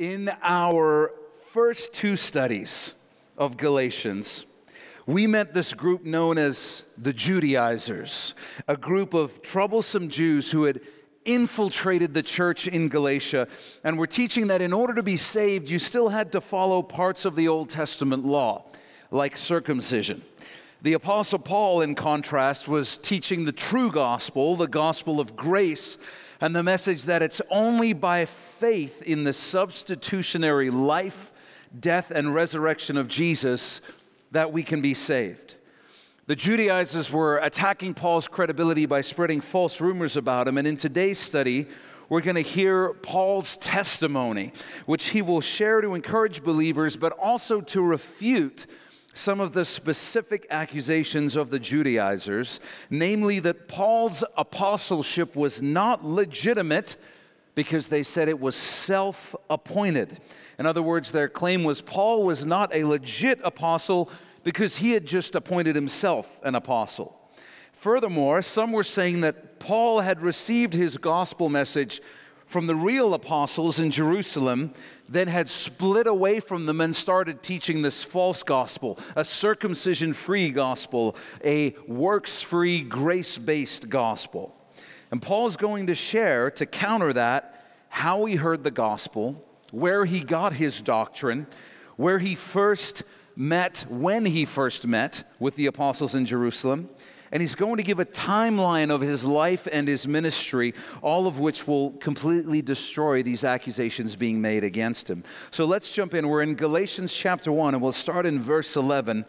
In our first two studies of Galatians, we met this group known as the Judaizers, a group of troublesome Jews who had infiltrated the church in Galatia and were teaching that in order to be saved, you still had to follow parts of the Old Testament law, like circumcision. The Apostle Paul, in contrast, was teaching the true gospel, the gospel of grace, and the message that it's only by faith in the substitutionary life, death, and resurrection of Jesus that we can be saved. The Judaizers were attacking Paul's credibility by spreading false rumors about him, and in today's study, we're going to hear Paul's testimony, which he will share to encourage believers, but also to refute some of the specific accusations of the Judaizers, namely that Paul's apostleship was not legitimate because they said it was self appointed. In other words, their claim was Paul was not a legit apostle because he had just appointed himself an apostle. Furthermore, some were saying that Paul had received his gospel message from the real apostles in Jerusalem, then had split away from them and started teaching this false gospel, a circumcision free gospel, a works free, grace based gospel. And Paul's going to share to counter that how he heard the gospel, where he got his doctrine, where he first met, when he first met with the apostles in Jerusalem, and he's going to give a timeline of his life and his ministry, all of which will completely destroy these accusations being made against him. So let's jump in. We're in Galatians chapter 1, and we'll start in verse 11.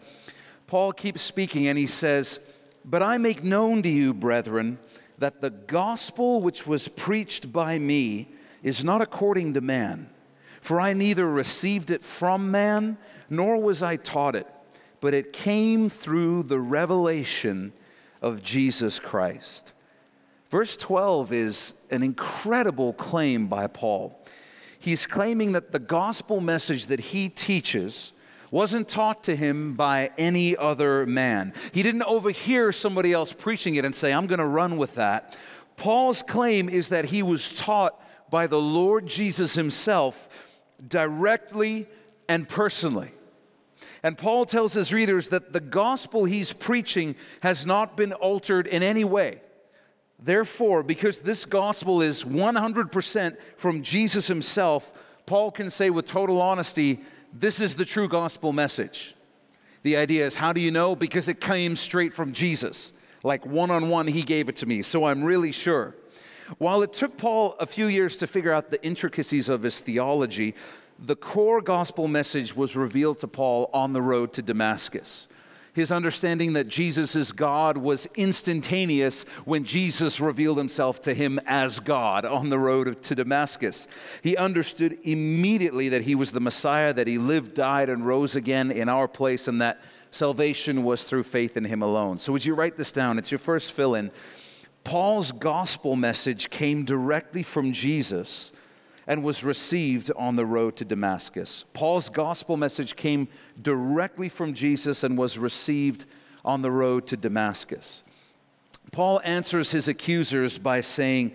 Paul keeps speaking, and he says, But I make known to you, brethren, that the gospel which was preached by me is not according to man. For I neither received it from man, nor was I taught it, but it came through the revelation of Jesus Christ. Verse 12 is an incredible claim by Paul. He's claiming that the gospel message that he teaches wasn't taught to him by any other man. He didn't overhear somebody else preaching it and say, I'm going to run with that. Paul's claim is that he was taught by the Lord Jesus himself directly and personally. And Paul tells his readers that the gospel he's preaching has not been altered in any way. Therefore, because this gospel is 100% from Jesus himself, Paul can say with total honesty, this is the true gospel message. The idea is, how do you know? Because it came straight from Jesus. Like one on one, he gave it to me, so I'm really sure. While it took Paul a few years to figure out the intricacies of his theology, the core gospel message was revealed to Paul on the road to Damascus. His understanding that Jesus is God was instantaneous when Jesus revealed himself to him as God on the road to Damascus. He understood immediately that he was the Messiah, that he lived, died, and rose again in our place, and that salvation was through faith in him alone. So, would you write this down? It's your first fill in. Paul's gospel message came directly from Jesus and was received on the road to Damascus. Paul's gospel message came directly from Jesus and was received on the road to Damascus. Paul answers his accusers by saying,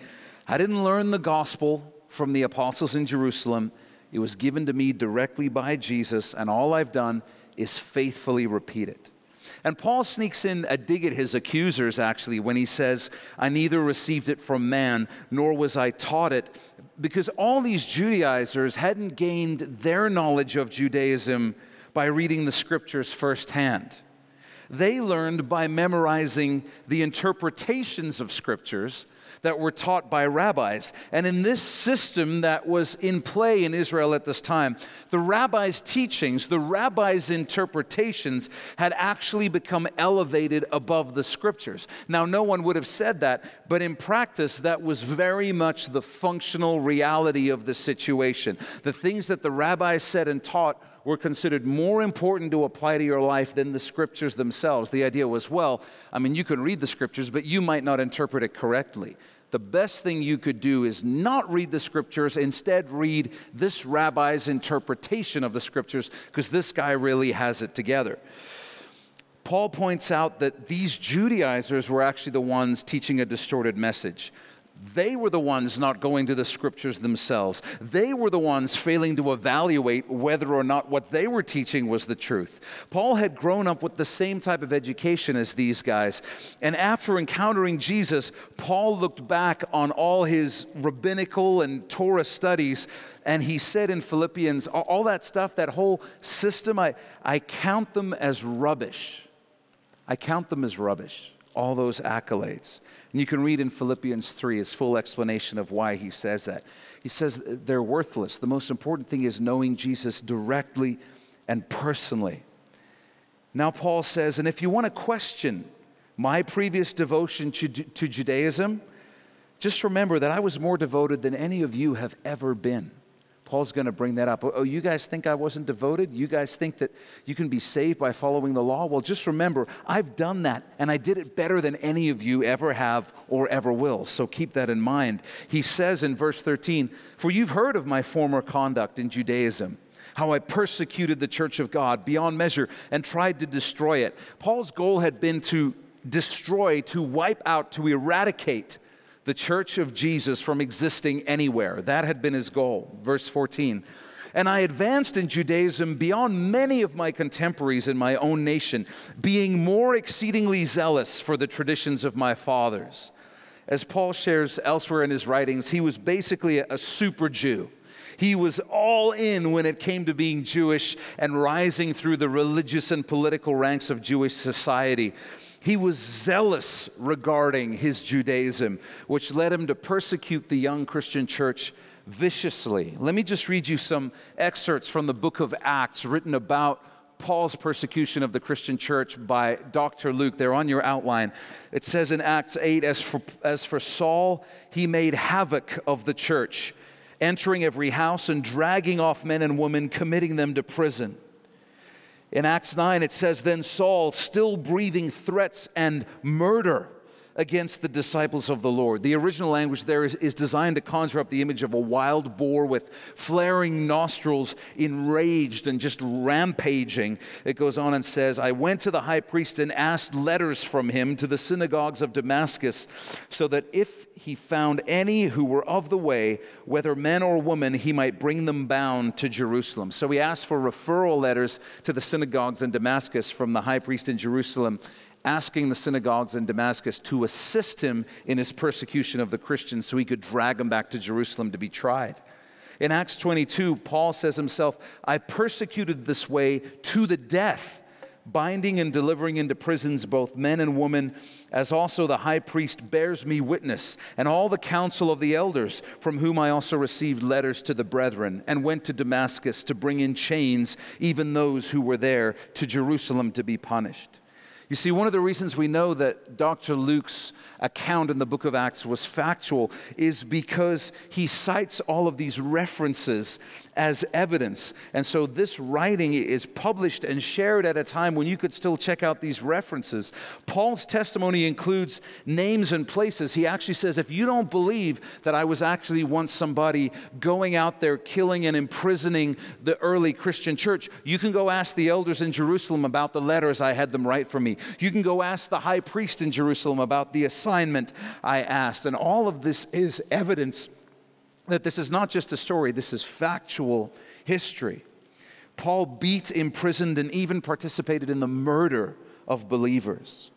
I didn't learn the gospel from the apostles in Jerusalem. It was given to me directly by Jesus, and all I've done is faithfully repeat it. And Paul sneaks in a dig at his accusers, actually, when he says, I neither received it from man, nor was I taught it, because all these Judaizers hadn't gained their knowledge of Judaism by reading the scriptures firsthand. They learned by memorizing the interpretations of scriptures that were taught by rabbis. And in this system that was in play in Israel at this time, the rabbis' teachings, the rabbis' interpretations had actually become elevated above the scriptures. Now, no one would have said that, but in practice, that was very much the functional reality of the situation. The things that the rabbis said and taught were considered more important to apply to your life than the scriptures themselves. The idea was, well, I mean, you can read the scriptures, but you might not interpret it correctly. The best thing you could do is not read the scriptures, instead, read this rabbi's interpretation of the scriptures, because this guy really has it together. Paul points out that these Judaizers were actually the ones teaching a distorted message. They were the ones not going to the scriptures themselves. They were the ones failing to evaluate whether or not what they were teaching was the truth. Paul had grown up with the same type of education as these guys. And after encountering Jesus, Paul looked back on all his rabbinical and Torah studies and he said in Philippians, all that stuff, that whole system, I, I count them as rubbish. I count them as rubbish, all those accolades. And you can read in Philippians 3 his full explanation of why he says that. He says they're worthless. The most important thing is knowing Jesus directly and personally. Now, Paul says, and if you want to question my previous devotion to, to Judaism, just remember that I was more devoted than any of you have ever been. Paul's going to bring that up. Oh, you guys think I wasn't devoted? You guys think that you can be saved by following the law? Well, just remember, I've done that, and I did it better than any of you ever have or ever will. So keep that in mind. He says in verse 13, For you've heard of my former conduct in Judaism how I persecuted the church of God beyond measure and tried to destroy it. Paul's goal had been to destroy, to wipe out, to eradicate the church of Jesus from existing anywhere. That had been his goal. Verse 14. And I advanced in Judaism beyond many of my contemporaries in my own nation, being more exceedingly zealous for the traditions of my fathers. As Paul shares elsewhere in his writings, he was basically a super Jew. He was all in when it came to being Jewish and rising through the religious and political ranks of Jewish society. He was zealous regarding his Judaism, which led him to persecute the young Christian church viciously. Let me just read you some excerpts from the book of Acts written about Paul's persecution of the Christian church by Dr. Luke. They're on your outline. It says in Acts 8 as for, as for Saul, he made havoc of the church, entering every house and dragging off men and women, committing them to prison. In Acts 9, it says, Then Saul, still breathing threats and murder, against the disciples of the Lord. The original language there is, is, designed to conjure up the image of a wild boar with flaring nostrils, enraged and just rampaging. It goes on and says, I went to the high priest and asked letters from him to the synagogues of Damascus, so that if he found any who were of the way, whether men or women, he might bring them bound to Jerusalem. So he asked for referral letters to the synagogues in Damascus from the high priest in Jerusalem asking the synagogues in Damascus to assist him in his persecution of the Christians so he could drag them back to Jerusalem to be tried. In Acts 22, Paul says himself, I persecuted this way to the death, binding and delivering into prisons both men and women, as also the high priest bears me witness, and all the council of the elders, from whom I also received letters to the brethren, and went to Damascus to bring in chains even those who were there to Jerusalem to be punished. You see, one of the reasons we know that Dr. Luke's account in the book of Acts was factual is because he cites all of these references as evidence. And so this writing is published and shared at a time when you could still check out these references. Paul's testimony includes names and places. He actually says, if you don't believe that I was actually once somebody going out there killing and imprisoning the early Christian church, you can go ask the elders in Jerusalem about the letters I had them write for me. You can go ask the high priest in Jerusalem about the assignment I asked. And all of this is evidence that this is not just a story, this is factual history. Paul beat, imprisoned, and even participated in the murder of believers.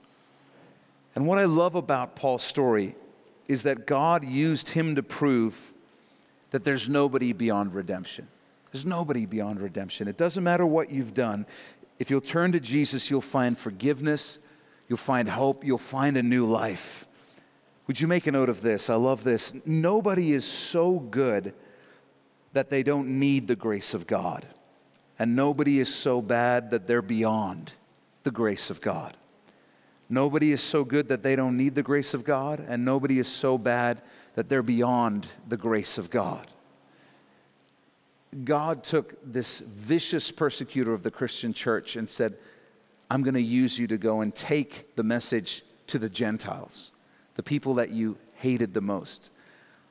And what I love about Paul's story is that God used him to prove that there's nobody beyond redemption. There's nobody beyond redemption. It doesn't matter what you've done. If you'll turn to Jesus, you'll find forgiveness, you'll find hope, you'll find a new life. Would you make a note of this? I love this. Nobody is so good that they don't need the grace of God. And nobody is so bad that they're beyond the grace of God. Nobody is so good that they don't need the grace of God, and nobody is so bad that they're beyond the grace of God. God took this vicious persecutor of the Christian church and said, I'm going to use you to go and take the message to the Gentiles the people that you hated the most.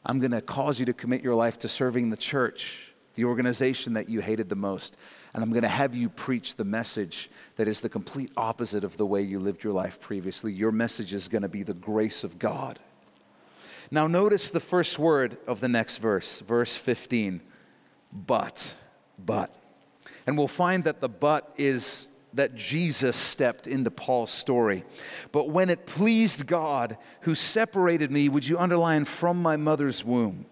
I'm going to cause you to commit your life to serving the church, the organization that you hated the most. And I'm going to have you preach the message that is the complete opposite of the way you lived your life previously. Your message is going to be the grace of God. Now, notice the first word of the next verse, verse 15. But, but. And we'll find that the but is that Jesus stepped into Paul's story. But when it pleased God, who separated me, would you underline from my mother's womb,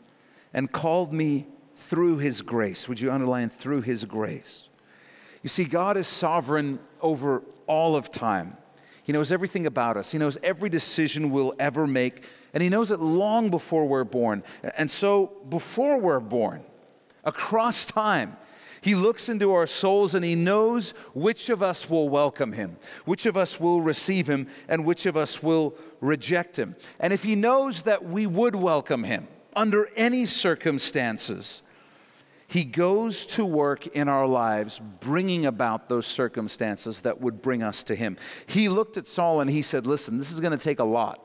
and called me through his grace? Would you underline through his grace? You see, God is sovereign over all of time. He knows everything about us, He knows every decision we'll ever make and He knows it long before we're born. And so, before we're born, across time, he looks into our souls and he knows which of us will welcome him, which of us will receive him, and which of us will reject him. And if he knows that we would welcome him under any circumstances, he goes to work in our lives, bringing about those circumstances that would bring us to him. He looked at Saul and he said, Listen, this is going to take a lot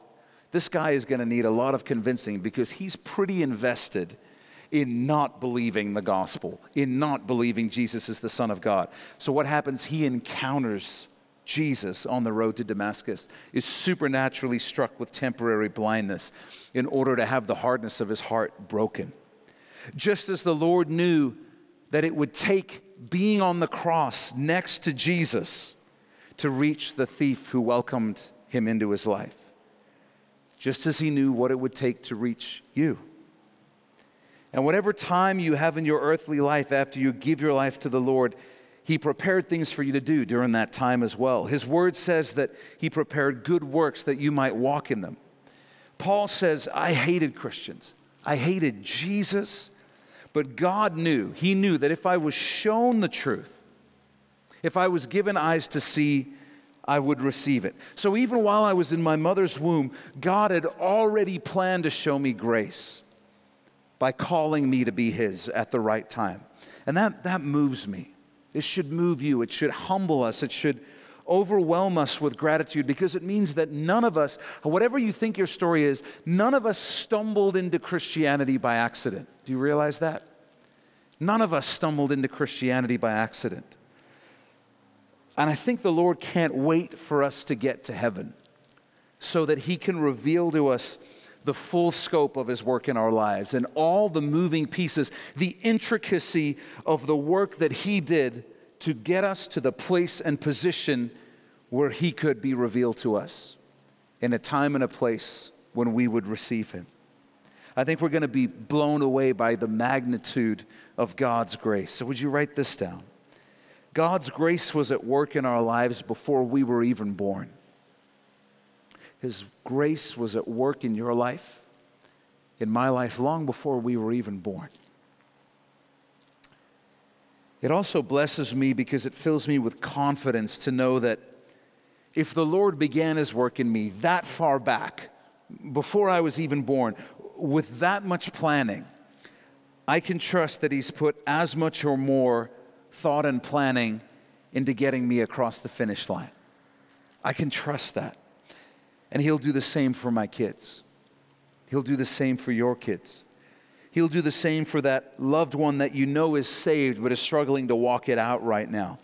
this guy is going to need a lot of convincing because he's pretty invested in not believing the gospel, in not believing Jesus is the Son of God. So, what happens? He encounters Jesus on the road to Damascus, is supernaturally struck with temporary blindness in order to have the hardness of his heart broken. Just as the Lord knew that it would take being on the cross next to Jesus to reach the thief who welcomed him into his life just as he knew what it would take to reach you. And whatever time you have in your earthly life after you give your life to the Lord, he prepared things for you to do during that time as well. His word says that he prepared good works that you might walk in them. Paul says, I hated Christians. I hated Jesus, but God knew, He knew that if I was shown the truth, if I was given eyes to see, I would receive it. So even while I was in my mother's womb, God had already planned to show me grace by calling me to be His at the right time. And that, that moves me. It should move you, it should humble us, it should overwhelm us with gratitude because it means that none of us, whatever you think your story is, none of us stumbled into Christianity by accident. Do you realize that? None of us stumbled into Christianity by accident. And I think the Lord can't wait for us to get to heaven so that He can reveal to us the full scope of His work in our lives and all the moving pieces, the intricacy of the work that He did to get us to the place and position where He could be revealed to us in a time and a place when we would receive Him. I think we're going to be blown away by the magnitude of God's grace. So, would you write this down? God's grace was at work in our lives before we were even born. His grace was at work in your life, in my life, long before we were even born. It also blesses me because it fills me with confidence to know that if the Lord began His work in me that far back, before I was even born, with that much planning, I can trust that He's put as much or more thought and planning into getting me across the finish line. I can trust that. And He'll do the same for my kids. He'll do the same for your kids. He'll do the same for that loved one that you know is saved but is struggling to walk it out right now.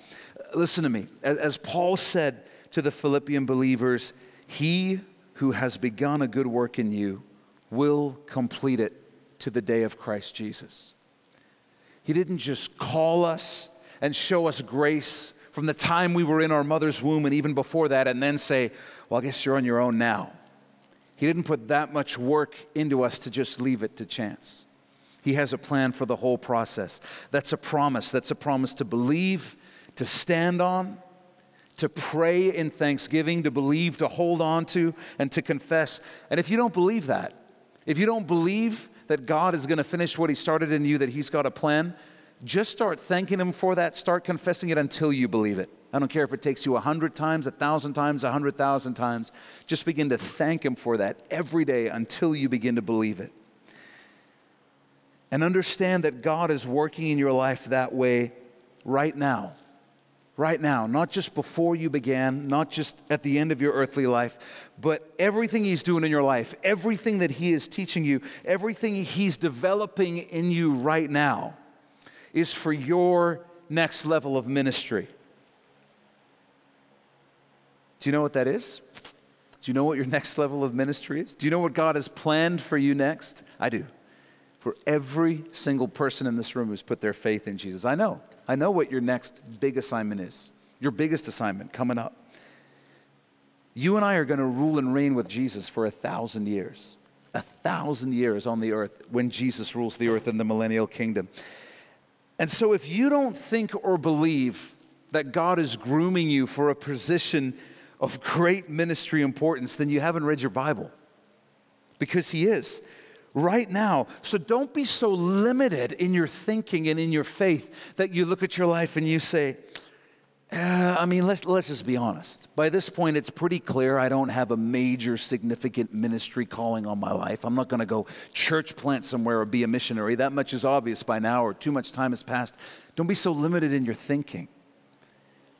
Listen to me. As Paul said to the Philippian believers, He who has begun a good work in you will complete it to the day of Christ Jesus. He didn't just call us and show us grace from the time we were in our mother's womb and even before that, and then say, Well, I guess you're on your own now. He didn't put that much work into us to just leave it to chance. He has a plan for the whole process. That's a promise. That's a promise to believe, to stand on, to pray in thanksgiving, to believe, to hold on to, and to confess. And if you don't believe that, if you don't believe that God is going to finish what He started in you, that He's got a plan, just start thanking Him for that. Start confessing it until you believe it. I don't care if it takes you a hundred times, a thousand times, a hundred thousand times. Just begin to thank Him for that every day until you begin to believe it. And understand that God is working in your life that way right now. Right now, not just before you began, not just at the end of your earthly life, but everything He's doing in your life, everything that He is teaching you, everything He's developing in you right now is for your next level of ministry. Do you know what that is? Do you know what your next level of ministry is? Do you know what God has planned for you next? I do. For every single person in this room who's put their faith in Jesus, I know. I know what your next big assignment is, your biggest assignment coming up. You and I are going to rule and reign with Jesus for a thousand years. A thousand years on the earth when Jesus rules the earth in the millennial kingdom. And so, if you don't think or believe that God is grooming you for a position of great ministry importance, then you haven't read your Bible. Because He is right now. So don't be so limited in your thinking and in your faith that you look at your life and you say, uh, I mean, let's, let's just be honest. By this point, it's pretty clear I don't have a major significant ministry calling on my life. I'm not going to go church plant somewhere or be a missionary. That much is obvious by now, or too much time has passed. Don't be so limited in your thinking.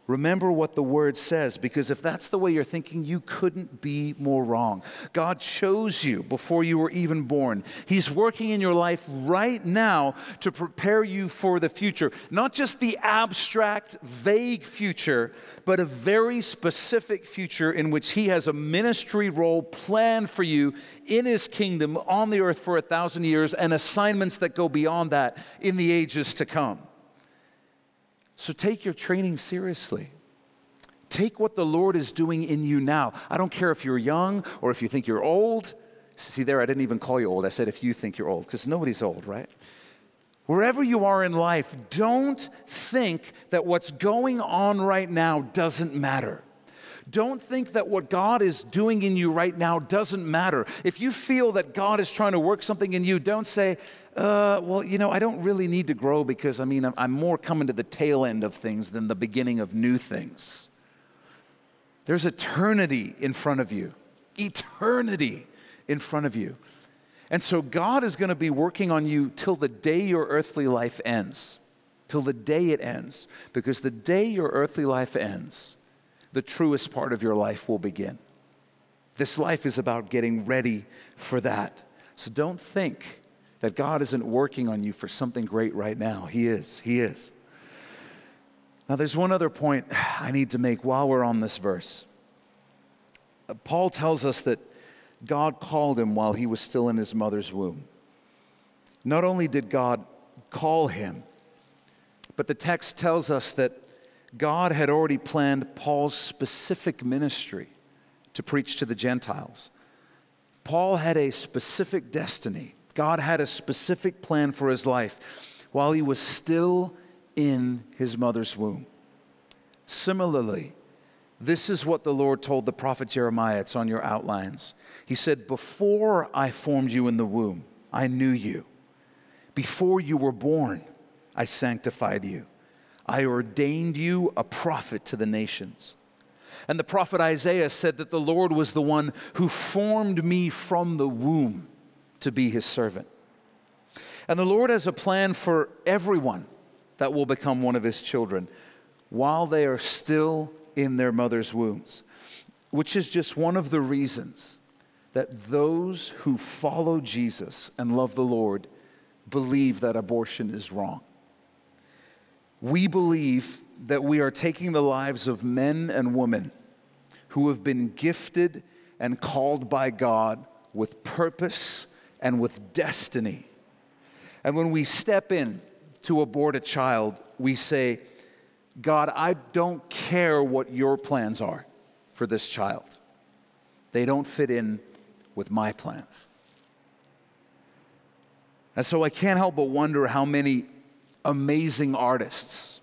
Remember what the word says, because if that's the way you're thinking, you couldn't be more wrong. God chose you before you were even born. He's working in your life right now to prepare you for the future. Not just the abstract, vague future, but a very specific future in which He has a ministry role planned for you in His kingdom on the earth for a thousand years and assignments that go beyond that in the ages to come. So take your training seriously. Take what the Lord is doing in you now. I don't care if you're young or if you think you're old. See, there, I didn't even call you old. I said if you think you're old, because nobody's old, right? Wherever you are in life, don't think that what's going on right now doesn't matter. Don't think that what God is doing in you right now doesn't matter. If you feel that God is trying to work something in you, don't say, uh, well, you know, I don't really need to grow because, I mean, I'm, I'm more coming to the tail end of things than the beginning of new things. There's eternity in front of you, eternity in front of you. And so God is going to be working on you till the day your earthly life ends, till the day it ends. Because the day your earthly life ends, the truest part of your life will begin. This life is about getting ready for that. So don't think that God isn't working on you for something great right now. He is. He is. Now, there's one other point I need to make while we're on this verse. Paul tells us that God called him while he was still in his mother's womb. Not only did God call him, but the text tells us that God had already planned Paul's specific ministry to preach to the Gentiles. Paul had a specific destiny God had a specific plan for his life while he was still in his mother's womb. Similarly, this is what the Lord told the prophet Jeremiah. It's on your outlines. He said, Before I formed you in the womb, I knew you. Before you were born, I sanctified you. I ordained you a prophet to the nations. And the prophet Isaiah said that the Lord was the one who formed me from the womb to be his servant. And the Lord has a plan for everyone that will become one of his children while they are still in their mother's wombs, which is just one of the reasons that those who follow Jesus and love the Lord believe that abortion is wrong. We believe that we are taking the lives of men and women who have been gifted and called by God with purpose and with destiny. And when we step in to abort a child, we say, God, I don't care what your plans are for this child. They don't fit in with my plans. And so I can't help but wonder how many amazing artists,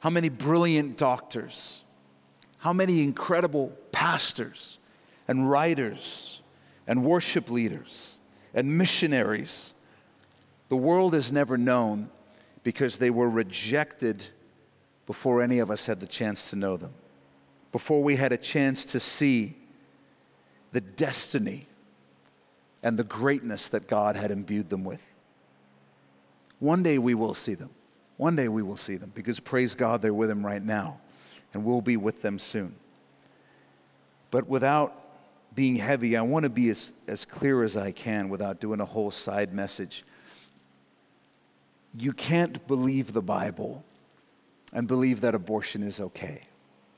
how many brilliant doctors, how many incredible pastors and writers and worship leaders and missionaries. The world has never known because they were rejected before any of us had the chance to know them, before we had a chance to see the destiny and the greatness that God had imbued them with. One day we will see them. One day we will see them because praise God, they're with Him right now and we'll be with them soon. But without being heavy, I want to be as, as clear as I can without doing a whole side message. You can't believe the Bible and believe that abortion is okay.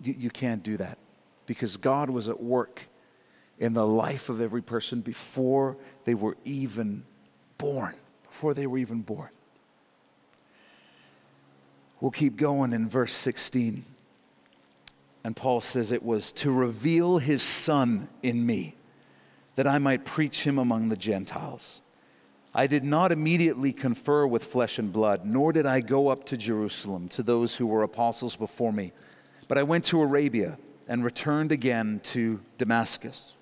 You, you can't do that because God was at work in the life of every person before they were even born. Before they were even born. We'll keep going in verse 16. And Paul says it was to reveal his son in me, that I might preach him among the Gentiles. I did not immediately confer with flesh and blood, nor did I go up to Jerusalem to those who were apostles before me, but I went to Arabia and returned again to Damascus.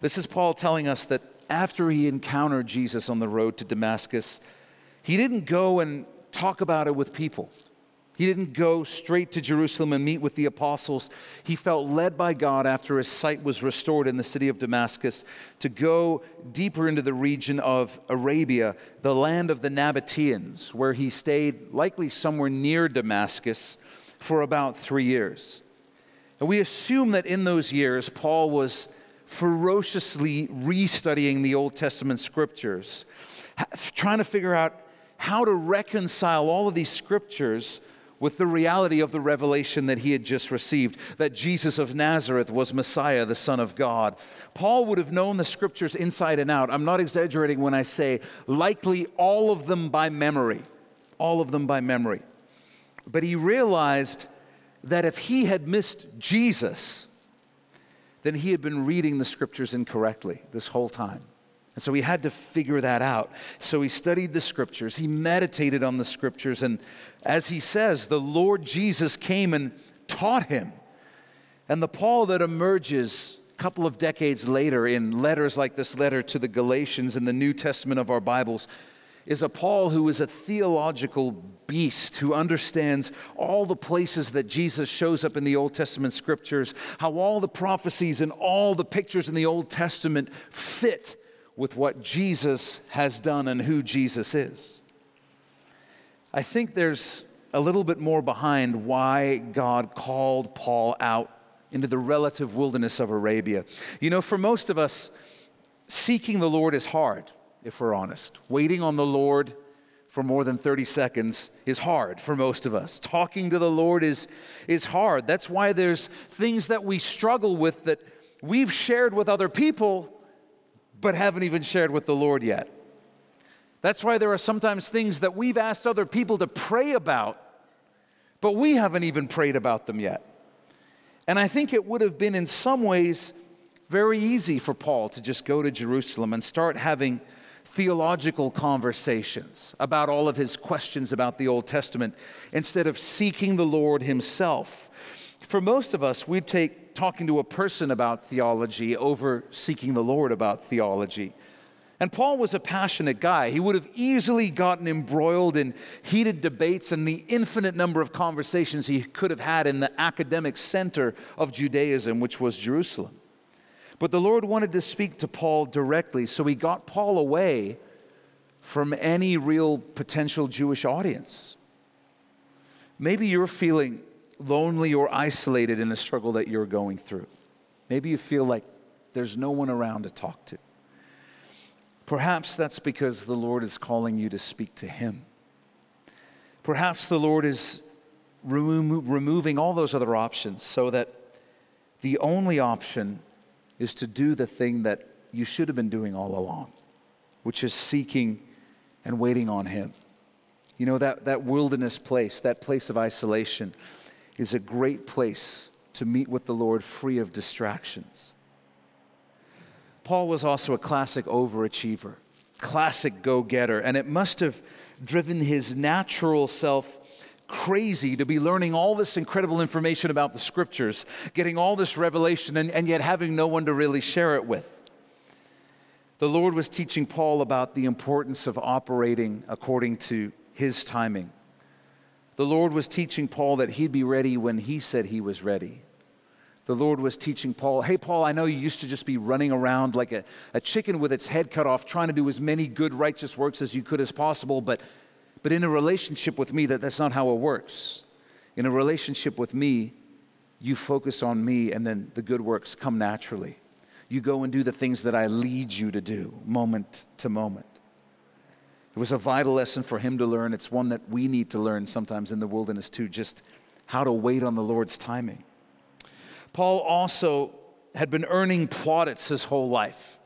This is Paul telling us that after he encountered Jesus on the road to Damascus, he didn't go and talk about it with people. He didn't go straight to Jerusalem and meet with the apostles. He felt led by God after his sight was restored in the city of Damascus to go deeper into the region of Arabia, the land of the Nabateans, where he stayed likely somewhere near Damascus for about three years. And we assume that in those years, Paul was ferociously restudying the Old Testament scriptures, trying to figure out how to reconcile all of these scriptures with the reality of the revelation that he had just received that Jesus of Nazareth was Messiah, the Son of God. Paul would have known the scriptures inside and out. I'm not exaggerating when I say likely all of them by memory, all of them by memory. But he realized that if he had missed Jesus, then he had been reading the scriptures incorrectly this whole time. And so he had to figure that out. So he studied the scriptures, he meditated on the scriptures, and as he says, the Lord Jesus came and taught him. And the Paul that emerges a couple of decades later in letters like this letter to the Galatians in the New Testament of our Bibles is a Paul who is a theological beast who understands all the places that Jesus shows up in the Old Testament scriptures, how all the prophecies and all the pictures in the Old Testament fit with what Jesus has done and who Jesus is. I think there's a little bit more behind why God called Paul out into the relative wilderness of Arabia. You know, for most of us, seeking the Lord is hard, if we're honest. Waiting on the Lord for more than 30 seconds is hard for most of us. Talking to the Lord is, is hard. That's why there's things that we struggle with that we've shared with other people but haven't even shared with the Lord yet. That's why there are sometimes things that we've asked other people to pray about, but we haven't even prayed about them yet. And I think it would have been, in some ways, very easy for Paul to just go to Jerusalem and start having theological conversations about all of his questions about the Old Testament instead of seeking the Lord himself. For most of us, we'd take talking to a person about theology over seeking the Lord about theology. And Paul was a passionate guy. He would have easily gotten embroiled in heated debates and the infinite number of conversations he could have had in the academic center of Judaism, which was Jerusalem. But the Lord wanted to speak to Paul directly, so he got Paul away from any real potential Jewish audience. Maybe you're feeling lonely or isolated in the struggle that you're going through. Maybe you feel like there's no one around to talk to. Perhaps that's because the Lord is calling you to speak to Him. Perhaps the Lord is remo- removing all those other options so that the only option is to do the thing that you should have been doing all along, which is seeking and waiting on Him. You know, that, that wilderness place, that place of isolation is a great place to meet with the Lord free of distractions. Paul was also a classic overachiever, classic go getter, and it must have driven his natural self crazy to be learning all this incredible information about the scriptures, getting all this revelation, and, and yet having no one to really share it with. The Lord was teaching Paul about the importance of operating according to his timing. The Lord was teaching Paul that he'd be ready when he said he was ready. The Lord was teaching Paul, hey, Paul, I know you used to just be running around like a, a chicken with its head cut off, trying to do as many good, righteous works as you could as possible, but, but in a relationship with me, that, that's not how it works. In a relationship with me, you focus on me, and then the good works come naturally. You go and do the things that I lead you to do, moment to moment. It was a vital lesson for him to learn. It's one that we need to learn sometimes in the wilderness too, just how to wait on the Lord's timing. Paul also had been earning plaudits his whole life.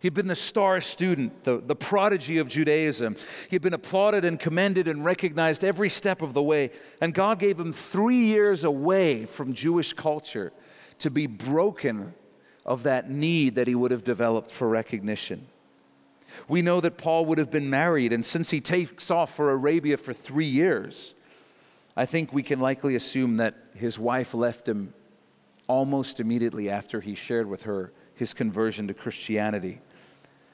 He'd been the star student, the, the prodigy of Judaism. He had been applauded and commended and recognized every step of the way. And God gave him three years away from Jewish culture to be broken of that need that he would have developed for recognition. We know that Paul would have been married, and since he takes off for Arabia for three years, I think we can likely assume that his wife left him almost immediately after he shared with her his conversion to Christianity.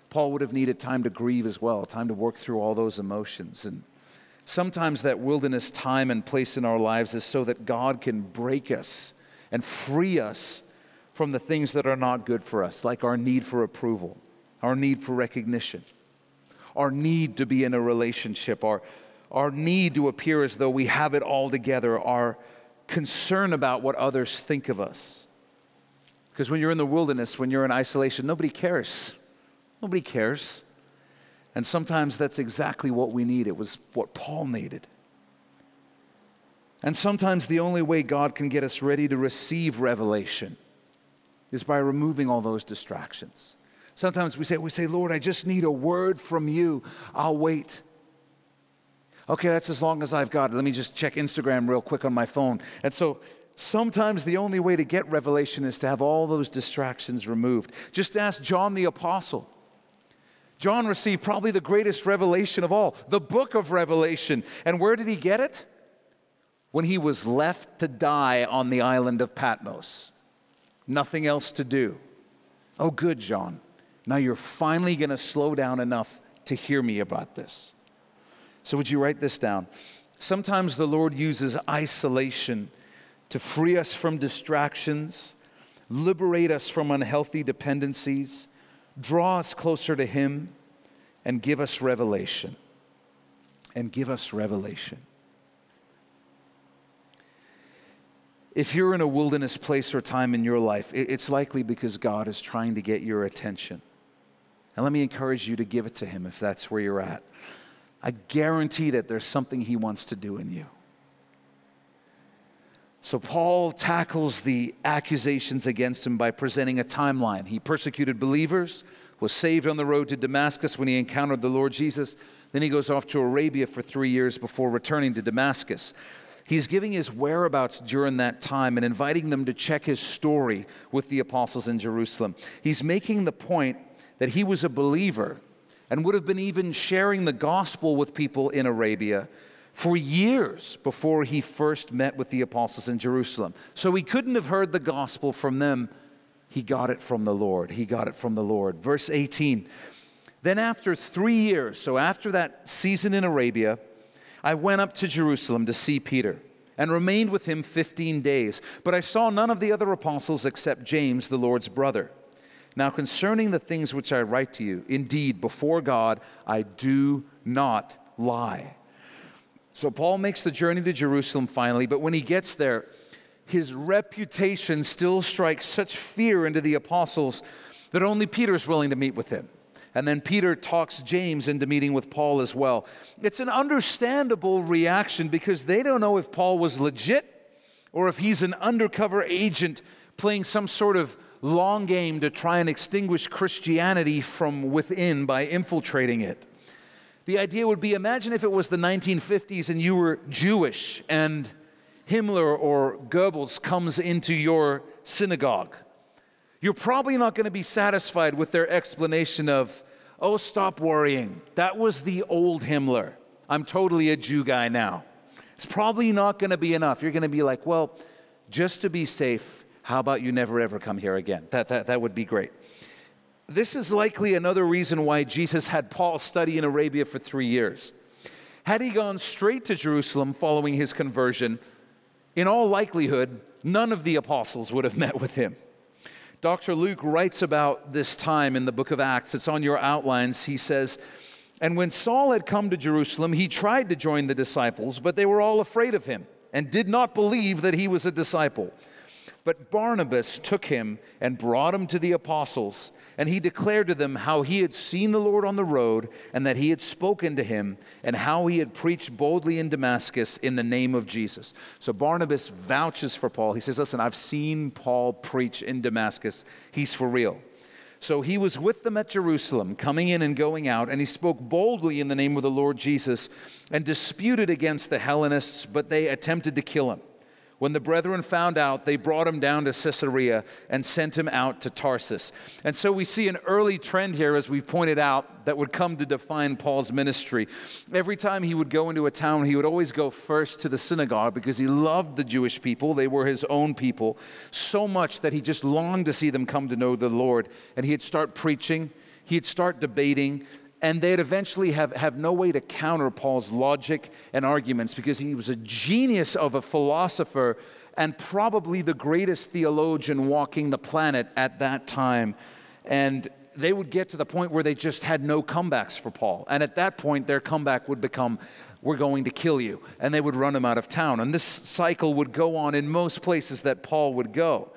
Paul would have needed time to grieve as well, time to work through all those emotions. And sometimes that wilderness time and place in our lives is so that God can break us and free us from the things that are not good for us, like our need for approval, our need for recognition, our need to be in a relationship, our, our need to appear as though we have it all together, our concern about what others think of us. Because when you're in the wilderness, when you're in isolation, nobody cares. Nobody cares. And sometimes that's exactly what we need. It was what Paul needed. And sometimes the only way God can get us ready to receive revelation is by removing all those distractions. Sometimes we say, we say, Lord, I just need a word from you. I'll wait. Okay, that's as long as I've got. Let me just check Instagram real quick on my phone. And so sometimes the only way to get revelation is to have all those distractions removed. Just ask John the Apostle. John received probably the greatest revelation of all, the book of Revelation. And where did he get it? When he was left to die on the island of Patmos. Nothing else to do. Oh, good, John. Now you're finally going to slow down enough to hear me about this. So, would you write this down? Sometimes the Lord uses isolation to free us from distractions, liberate us from unhealthy dependencies, draw us closer to Him, and give us revelation. And give us revelation. If you're in a wilderness place or time in your life, it's likely because God is trying to get your attention. And let me encourage you to give it to Him if that's where you're at. I guarantee that there's something He wants to do in you. So, Paul tackles the accusations against him by presenting a timeline. He persecuted believers, was saved on the road to Damascus when he encountered the Lord Jesus. Then he goes off to Arabia for three years before returning to Damascus. He's giving his whereabouts during that time and inviting them to check his story with the apostles in Jerusalem. He's making the point that he was a believer and would have been even sharing the gospel with people in Arabia for years before he first met with the apostles in Jerusalem. So he couldn't have heard the gospel from them. He got it from the Lord. He got it from the Lord. Verse 18 Then after three years, so after that season in Arabia, I went up to Jerusalem to see Peter and remained with him 15 days. But I saw none of the other apostles except James, the Lord's brother. Now, concerning the things which I write to you, indeed, before God, I do not lie. So Paul makes the journey to Jerusalem finally, but when he gets there, his reputation still strikes such fear into the apostles that only Peter is willing to meet with him. And then Peter talks James into meeting with Paul as well. It's an understandable reaction because they don't know if Paul was legit or if he's an undercover agent playing some sort of long game to try and extinguish Christianity from within by infiltrating it. The idea would be imagine if it was the 1950s and you were Jewish and Himmler or Goebbels comes into your synagogue. You're probably not going to be satisfied with their explanation of, oh, stop worrying. That was the old Himmler. I'm totally a Jew guy now. It's probably not going to be enough. You're going to be like, well, just to be safe, how about you never ever come here again? That, that, that would be great. This is likely another reason why Jesus had Paul study in Arabia for three years. Had he gone straight to Jerusalem following his conversion, in all likelihood, none of the apostles would have met with him. Dr. Luke writes about this time in the book of Acts. It's on your outlines. He says, And when Saul had come to Jerusalem, he tried to join the disciples, but they were all afraid of him and did not believe that he was a disciple. But Barnabas took him and brought him to the apostles, and he declared to them how he had seen the Lord on the road, and that he had spoken to him, and how he had preached boldly in Damascus in the name of Jesus. So Barnabas vouches for Paul. He says, Listen, I've seen Paul preach in Damascus. He's for real. So he was with them at Jerusalem, coming in and going out, and he spoke boldly in the name of the Lord Jesus and disputed against the Hellenists, but they attempted to kill him. When the brethren found out, they brought him down to Caesarea and sent him out to Tarsus. And so we see an early trend here, as we pointed out, that would come to define Paul's ministry. Every time he would go into a town, he would always go first to the synagogue because he loved the Jewish people. They were his own people so much that he just longed to see them come to know the Lord. And he'd start preaching, he'd start debating, and they'd eventually have, have no way to counter Paul's logic and arguments because he was a genius of a philosopher and probably the greatest theologian walking the planet at that time. And they would get to the point where they just had no comebacks for Paul. And at that point, their comeback would become, We're going to kill you. And they would run him out of town. And this cycle would go on in most places that Paul would go.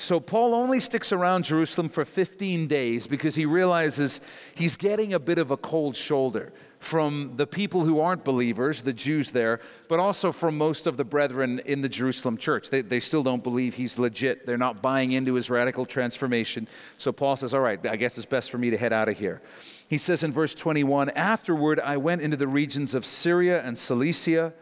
So Paul only sticks around Jerusalem for 15 days because he realizes he's getting a bit of a cold shoulder from the people who aren't believers, the Jews there, but also from most of the brethren in the Jerusalem church. They, they still don't believe he's legit. They're not buying into his radical transformation. So Paul says, All right, I guess it's best for me to head out of here. He says in verse 21 Afterward, I went into the regions of Syria and Cilicia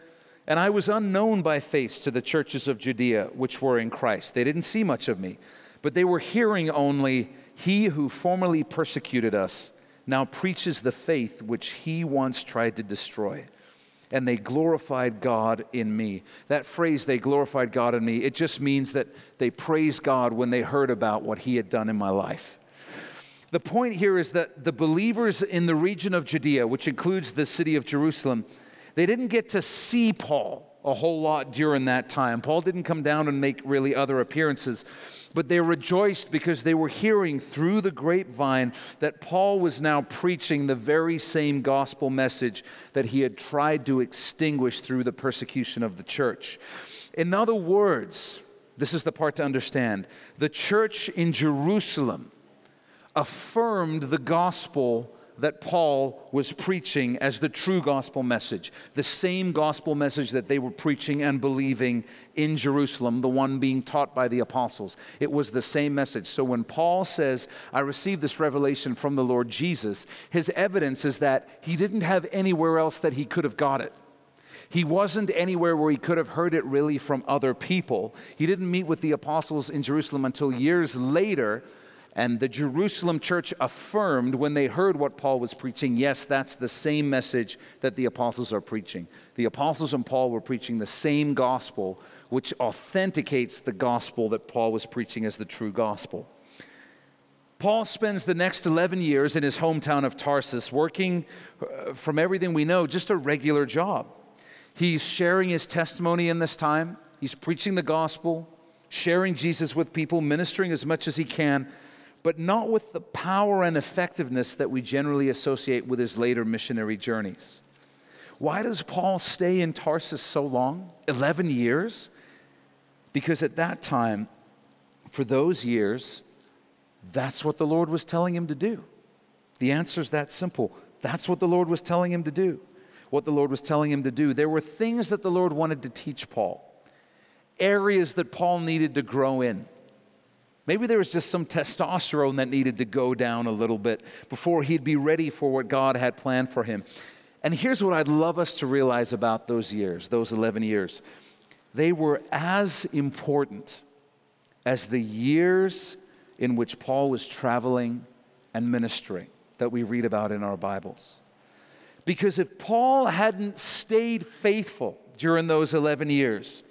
and I was unknown by face to the churches of Judea which were in Christ. They didn't see much of me, but they were hearing only, He who formerly persecuted us now preaches the faith which he once tried to destroy. And they glorified God in me. That phrase, they glorified God in me, it just means that they praised God when they heard about what he had done in my life. The point here is that the believers in the region of Judea, which includes the city of Jerusalem, they didn't get to see Paul a whole lot during that time. Paul didn't come down and make really other appearances, but they rejoiced because they were hearing through the grapevine that Paul was now preaching the very same gospel message that he had tried to extinguish through the persecution of the church. In other words, this is the part to understand the church in Jerusalem affirmed the gospel that Paul was preaching as the true gospel message, the same gospel message that they were preaching and believing in Jerusalem, the one being taught by the apostles. It was the same message. So when Paul says, I received this revelation from the Lord Jesus, his evidence is that he didn't have anywhere else that he could have got it. He wasn't anywhere where he could have heard it really from other people. He didn't meet with the apostles in Jerusalem until years later and the Jerusalem church affirmed when they heard what Paul was preaching yes, that's the same message that the apostles are preaching. The apostles and Paul were preaching the same gospel, which authenticates the gospel that Paul was preaching as the true gospel. Paul spends the next 11 years in his hometown of Tarsus working, uh, from everything we know, just a regular job. He's sharing his testimony in this time, he's preaching the gospel, sharing Jesus with people, ministering as much as he can but not with the power and effectiveness that we generally associate with his later missionary journeys. Why does Paul stay in Tarsus so long? 11 years? Because at that time, for those years, that's what the Lord was telling him to do. The answer is that simple. That's what the Lord was telling him to do. What the Lord was telling him to do. There were things that the Lord wanted to teach Paul, areas that Paul needed to grow in. Maybe there was just some testosterone that needed to go down a little bit before he'd be ready for what God had planned for him. And here's what I'd love us to realize about those years, those 11 years. They were as important as the years in which Paul was traveling and ministering that we read about in our Bibles. Because if Paul hadn't stayed faithful during those 11 years,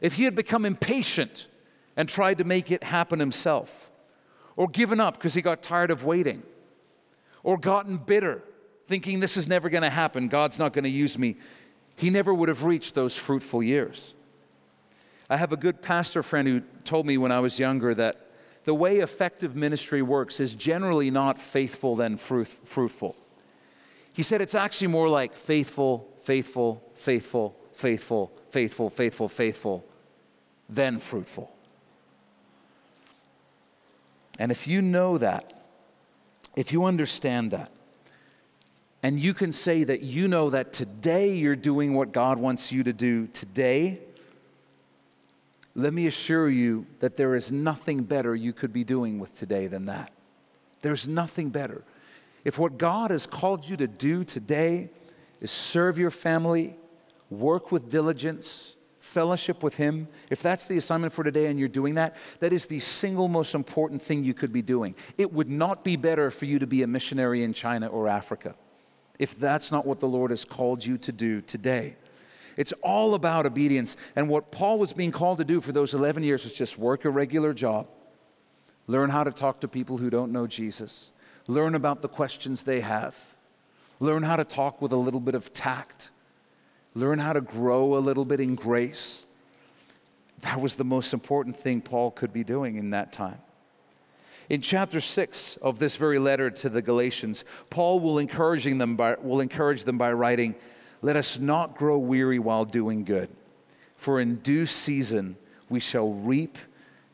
if he had become impatient, and tried to make it happen himself, or given up because he got tired of waiting, or gotten bitter, thinking this is never going to happen, God's not going to use me, he never would have reached those fruitful years. I have a good pastor friend who told me when I was younger that the way effective ministry works is generally not faithful than fruit, fruitful. He said it's actually more like faithful, faithful, faithful, faithful, faithful, faithful, faithful, than fruitful. And if you know that, if you understand that, and you can say that you know that today you're doing what God wants you to do today, let me assure you that there is nothing better you could be doing with today than that. There's nothing better. If what God has called you to do today is serve your family, work with diligence, fellowship with Him, if that's the assignment for today and you're doing that, that is the single most important thing you could be doing. It would not be better for you to be a missionary in China or Africa if that's not what the Lord has called you to do today. It's all about obedience. And what Paul was being called to do for those 11 years was just work a regular job, learn how to talk to people who don't know Jesus, learn about the questions they have, learn how to talk with a little bit of tact, learn how to grow a little bit in grace. That was the most important thing Paul could be doing in that time. In chapter 6 of this very letter to the Galatians, Paul will, encouraging them by, will encourage them by writing, Let us not grow weary while doing good, for in due season we shall reap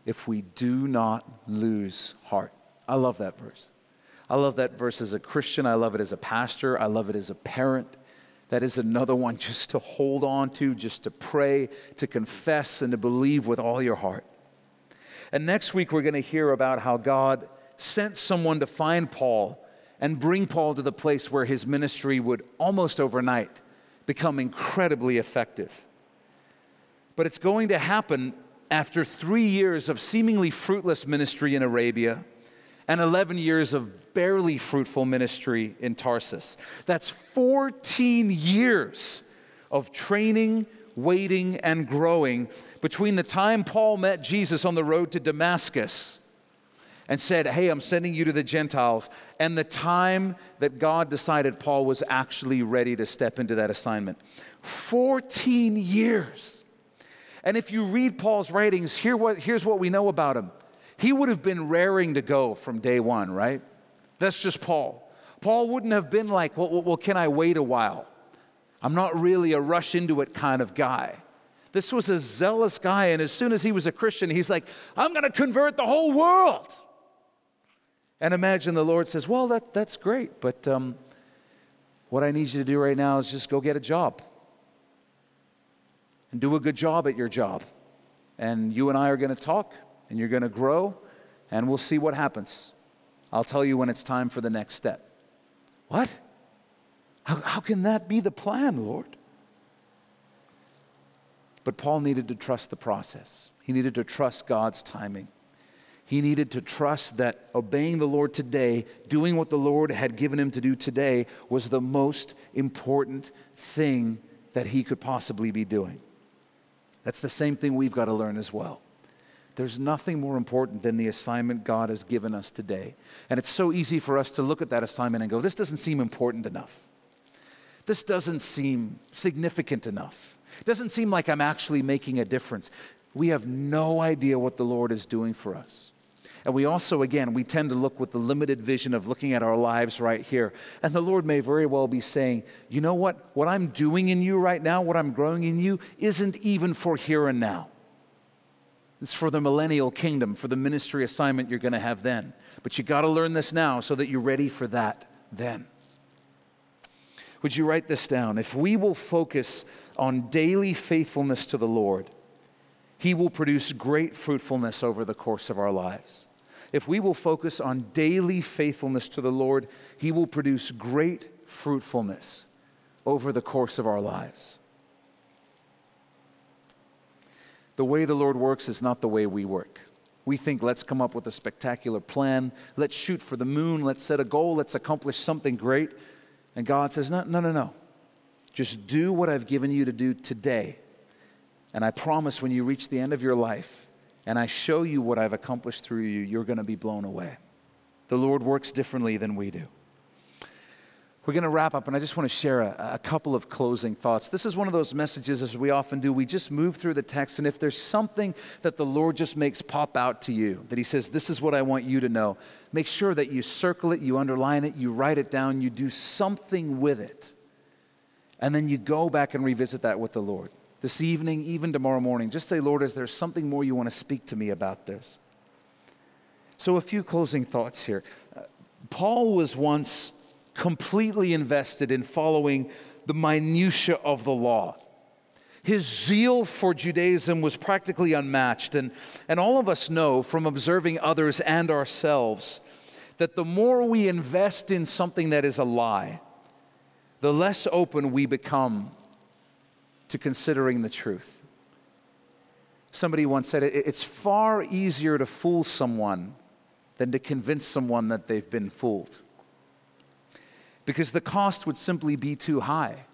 if we do not lose heart. I love that verse. I love that verse as a Christian. I love it as a pastor. I love it as a parent. That is another one just to hold on to, just to pray, to confess, and to believe with all your heart. And next week, we're going to hear about how God sent someone to find Paul and bring Paul to the place where his ministry would almost overnight become incredibly effective. But it's going to happen after three years of seemingly fruitless ministry in Arabia and 11 years of barely fruitful ministry in Tarsus. That's 14 years of training, waiting, and growing between the time Paul met Jesus on the road to Damascus and said, Hey, I'm sending you to the Gentiles, and the time that God decided Paul was actually ready to step into that assignment. 14 years. And if you read Paul's writings, here what, here's what we know about him. He would have been raring to go from day one, right? That's just Paul. Paul wouldn't have been like, well, well, can I wait a while? I'm not really a rush into it kind of guy. This was a zealous guy, and as soon as he was a Christian, he's like, I'm going to convert the whole world. And imagine the Lord says, Well, that, that's great, but um, what I need you to do right now is just go get a job and do a good job at your job. And you and I are going to talk, and you're going to grow, and we'll see what happens. I'll tell you when it's time for the next step. What? How, how can that be the plan, Lord? But Paul needed to trust the process, he needed to trust God's timing. He needed to trust that obeying the Lord today, doing what the Lord had given him to do today, was the most important thing that he could possibly be doing. That's the same thing we've got to learn as well. There's nothing more important than the assignment God has given us today. And it's so easy for us to look at that assignment and go, this doesn't seem important enough. This doesn't seem significant enough. It doesn't seem like I'm actually making a difference. We have no idea what the Lord is doing for us. And we also, again, we tend to look with the limited vision of looking at our lives right here. And the Lord may very well be saying, you know what? What I'm doing in you right now, what I'm growing in you, isn't even for here and now. It's for the millennial kingdom, for the ministry assignment you're going to have then. But you got to learn this now so that you're ready for that then. Would you write this down? If we will focus on daily faithfulness to the Lord, He will produce great fruitfulness over the course of our lives. If we will focus on daily faithfulness to the Lord, He will produce great fruitfulness over the course of our lives. The way the Lord works is not the way we work. We think, let's come up with a spectacular plan. Let's shoot for the moon. Let's set a goal. Let's accomplish something great. And God says, no, no, no, no. Just do what I've given you to do today. And I promise when you reach the end of your life and I show you what I've accomplished through you, you're going to be blown away. The Lord works differently than we do. We're going to wrap up, and I just want to share a, a, couple of closing thoughts. This is one of those messages, as we often do. We just move through the text, and if there's something that the Lord just makes pop out to you, that He says, This is what I want you to know, make sure that you circle it, you underline it, you write it down, you do something with it and then you go back and revisit that with the Lord. This evening, even tomorrow morning, just say, Lord, is there something more you want to speak to me about this? So, a few closing thoughts here. Uh, Paul was once completely invested in following the minutiae of the law. His zeal for Judaism was practically unmatched. And, and all of us know from observing others and ourselves that the more we invest in something that is a lie, the less open we become to considering the truth. Somebody once said it's far easier to fool someone than to convince someone that they've been fooled. Because the cost would simply be too high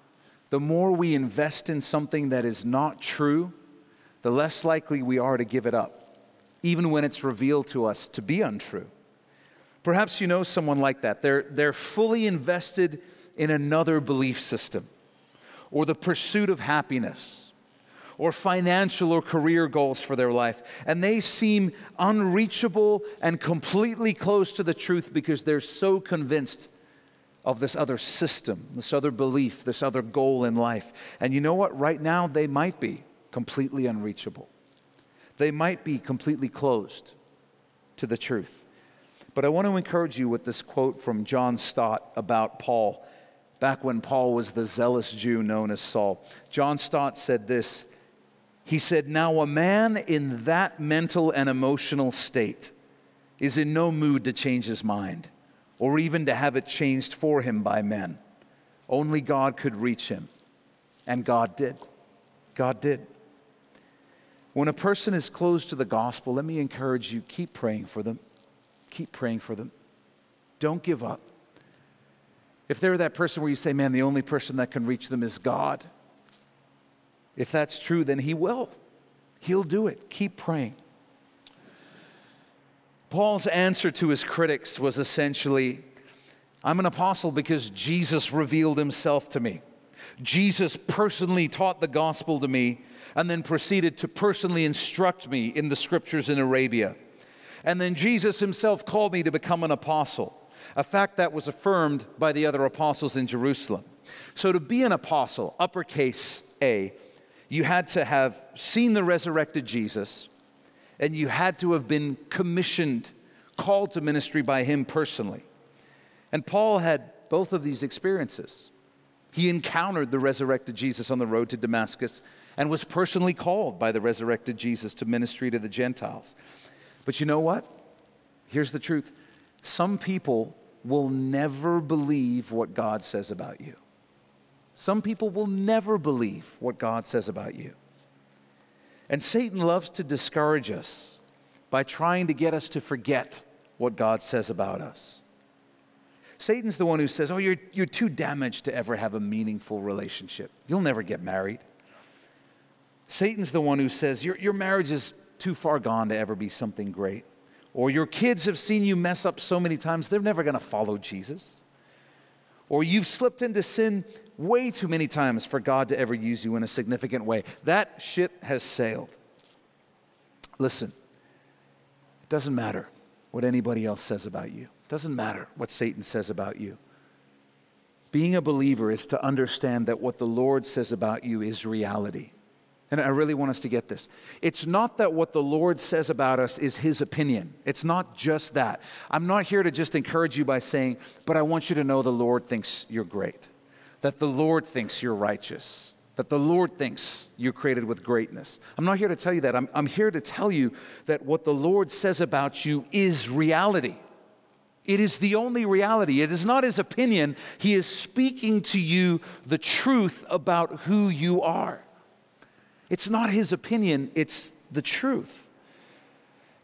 the more we invest in something that is not true, the less likely we are to give it up, even when it's revealed to us to be untrue. Perhaps you know someone like that. They're, they're fully invested in another belief system, or the pursuit of happiness, or financial or career goals for their life. And they seem unreachable and completely close to the truth because they're so convinced of this other system, this other belief, this other goal in life. And you know what? Right now, they might be completely unreachable. They might be completely closed to the truth. But I want to encourage you with this quote from John Stott about Paul, back when Paul was the zealous Jew known as Saul. John Stott said this He said, Now a man in that mental and emotional state is in no mood to change his mind or even to have it changed for him by men. Only God could reach him. And God did. God did. When a person is closed to the gospel, let me encourage you keep praying for them. Keep praying for them. Don't give up. If they're that person where you say, man, the only person that can reach them is God, if that's true, then He will. He'll do it. Keep praying. Paul's answer to his critics was essentially I'm an apostle because Jesus revealed himself to me. Jesus personally taught the gospel to me and then proceeded to personally instruct me in the scriptures in Arabia. And then Jesus himself called me to become an apostle, a fact that was affirmed by the other apostles in Jerusalem. So, to be an apostle, uppercase A, you had to have seen the resurrected Jesus and you had to have been commissioned, called to ministry by him personally. And Paul had both of these experiences. He encountered the resurrected Jesus on the road to Damascus and was personally called by the resurrected Jesus to ministry to the Gentiles. But you know what? Here's the truth some people will never believe what God says about you. Some people will never believe what God says about you. And Satan loves to discourage us by trying to get us to forget what God says about us. Satan's the one who says, Oh, you're, you're too damaged to ever have a meaningful relationship. You'll never get married. Satan's the one who says, Your, your marriage is too far gone to ever be something great. Or your kids have seen you mess up so many times, they're never going to follow Jesus. Or you've slipped into sin way too many times for God to ever use you in a significant way. That ship has sailed. Listen, it doesn't matter what anybody else says about you, it doesn't matter what Satan says about you. Being a believer is to understand that what the Lord says about you is reality. And I really want us to get this. It's not that what the Lord says about us is His opinion. It's not just that. I'm not here to just encourage you by saying, but I want you to know the Lord thinks you're great that the Lord thinks you're righteous, that the Lord thinks you're created with greatness. I'm not here to tell you that. I'm, I'm here to tell you that what the Lord says about you is reality. It is the only reality. It is not his opinion. He is speaking to you the truth about who you are. It's not his opinion, it's the truth.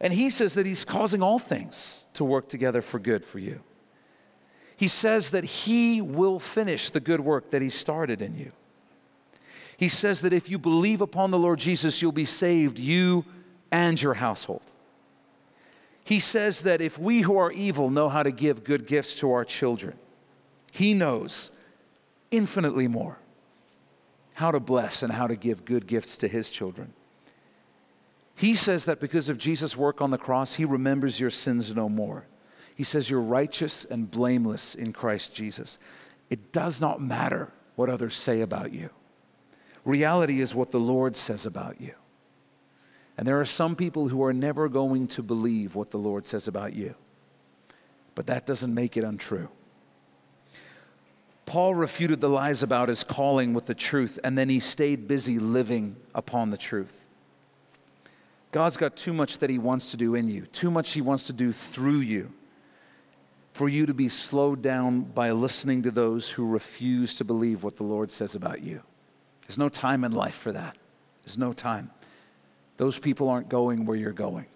And he says that he's causing all things to work together for good for you he says that he will finish the good work that he started in you. He says that if you believe upon the Lord Jesus, you'll be saved, you and your household. He says that if we who are evil know how to give good gifts to our children, he knows infinitely more how to bless and how to give good gifts to his children. He says that because of Jesus' work on the cross, he remembers your sins no more. He says, You're righteous and blameless in Christ Jesus. It does not matter what others say about you. Reality is what the Lord says about you. And there are some people who are never going to believe what the Lord says about you. But that doesn't make it untrue. Paul refuted the lies about his calling with the truth, and then he stayed busy living upon the truth. God's got too much that he wants to do in you, too much he wants to do through you, for you to be slowed down by listening to those who refuse to believe what the Lord says about you. There's no time in life for that. There's no time. Those people aren't going where you're going.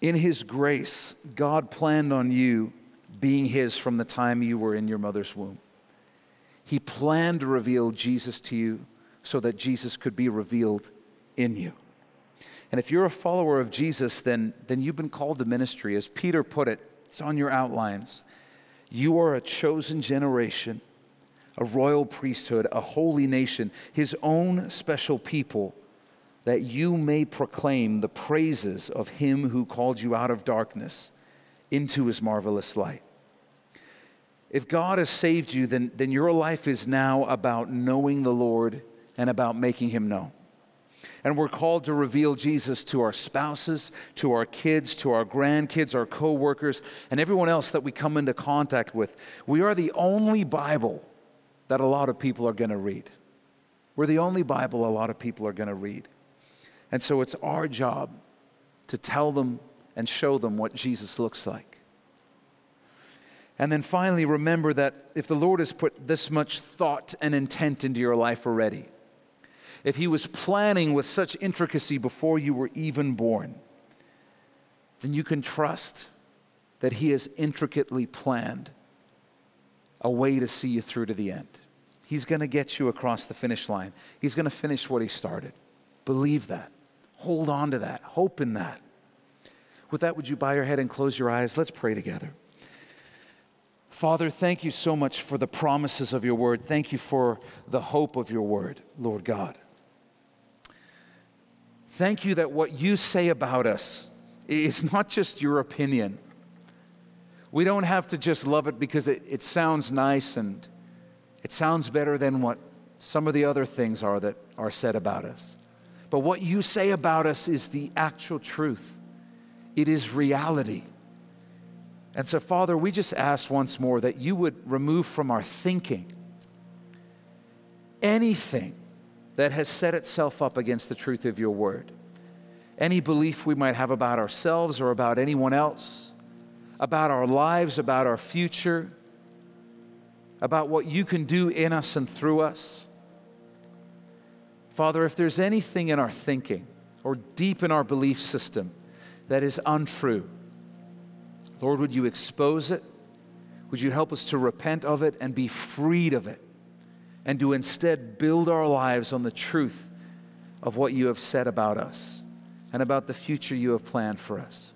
In His grace, God planned on you being His from the time you were in your mother's womb. He planned to reveal Jesus to you so that Jesus could be revealed in you. And if you're a follower of Jesus, then, then you've been called to ministry. As Peter put it, it's on your outlines. You are a chosen generation, a royal priesthood, a holy nation, his own special people, that you may proclaim the praises of him who called you out of darkness into his marvelous light. If God has saved you, then, then your life is now about knowing the Lord and about making him known. And we're called to reveal Jesus to our spouses, to our kids, to our grandkids, our coworkers, and everyone else that we come into contact with. We are the only Bible that a lot of people are going to read. We're the only Bible a lot of people are going to read. And so it's our job to tell them and show them what Jesus looks like. And then finally, remember that if the Lord has put this much thought and intent into your life already, if He was planning with such intricacy before you were even born, then you can trust that He has intricately planned a way to see you through to the end. He's going to get you across the finish line. He's going to finish what He started. Believe that. Hold on to that. Hope in that. With that, would you bow your head and close your eyes? Let's pray together. Father, thank you so much for the promises of your word. Thank you for the hope of your word, Lord God. Thank you that what you say about us is not just your opinion. We don't have to just love it because it, it sounds nice and it sounds better than what some of the other things are that are said about us. But what you say about us is the actual truth, it is reality. And so, Father, we just ask once more that you would remove from our thinking anything that has set itself up against the truth of your word. Any belief we might have about ourselves or about anyone else, about our lives, about our future, about what you can do in us and through us. Father, if there's anything in our thinking or deep in our belief system that is untrue, Lord, would you expose it? Would you help us to repent of it and be freed of it? And to instead build our lives on the truth of what you have said about us and about the future you have planned for us.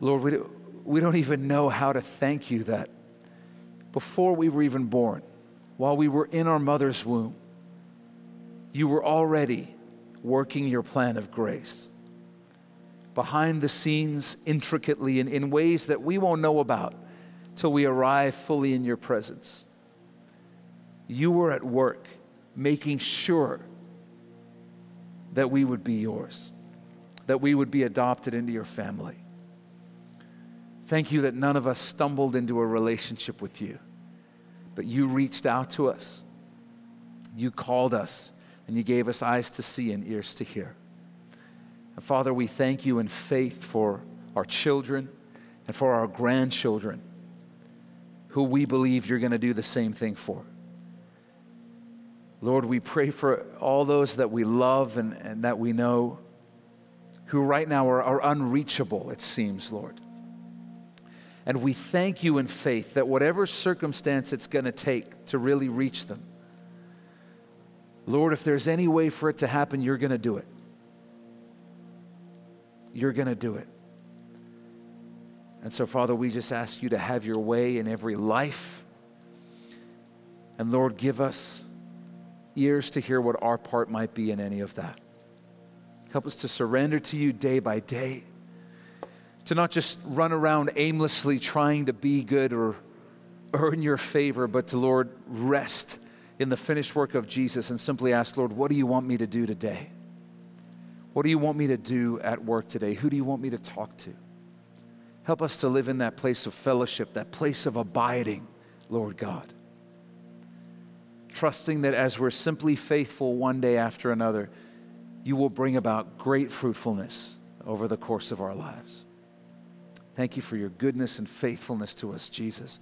Lord, we, do, we don't even know how to thank you that before we were even born, while we were in our mother's womb, you were already working your plan of grace behind the scenes, intricately, and in ways that we won't know about till we arrive fully in your presence. You were at work making sure that we would be yours, that we would be adopted into your family. Thank you that none of us stumbled into a relationship with you, but you reached out to us. You called us, and you gave us eyes to see and ears to hear. And Father, we thank you in faith for our children and for our grandchildren who we believe you're going to do the same thing for. Lord, we pray for all those that we love and, and that we know who right now are, are unreachable, it seems, Lord. And we thank you in faith that whatever circumstance it's going to take to really reach them, Lord, if there's any way for it to happen, you're going to do it. You're going to do it. And so, Father, we just ask you to have your way in every life. And Lord, give us ears to hear what our part might be in any of that. Help us to surrender to you day by day to not just run around aimlessly trying to be good or earn your favor, but to, Lord, rest in the finished work of Jesus and simply ask, Lord, what do you want me to do today? What do you want me to do at work today? Who do you want me to talk to? Help us to live in that place of fellowship, that place of abiding, Lord God. Trusting that as we're simply faithful one day after another, you will bring about great fruitfulness over the course of our lives. Thank you for your goodness and faithfulness to us, Jesus.